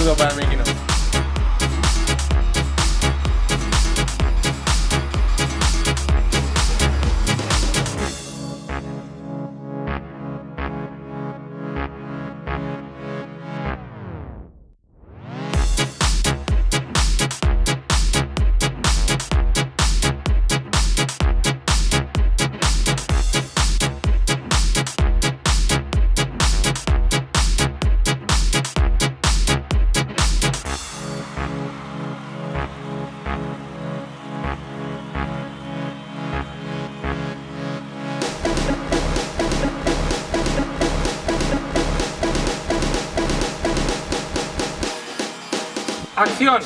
saludo para mí. ¡Acción!